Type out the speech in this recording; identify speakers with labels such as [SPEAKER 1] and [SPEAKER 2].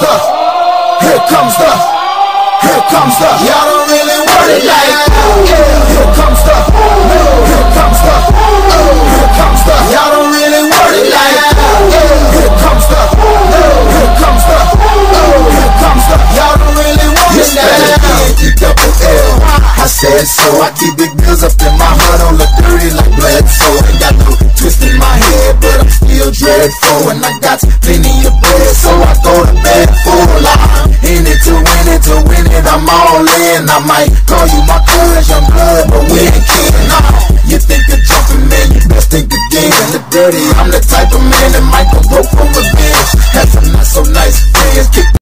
[SPEAKER 1] the, here comes the, here comes the. Y'all don't really want it like that. Here comes the, here comes the, here comes the. Y'all don't really want it like that. Here comes the, here comes the, here comes the. Y'all don't really want it like that. Double L. I said so. I keep big bills up in my heart. Don't look dirty like blood. So I got no twist in my head, but I'm still dreadful, and I got plenty of to win it. I'm all in. I might call you my young blood, but we ain't kin. Nah, you think you're jumping, man? You best think again. The dirty, I'm the type of man that might go broke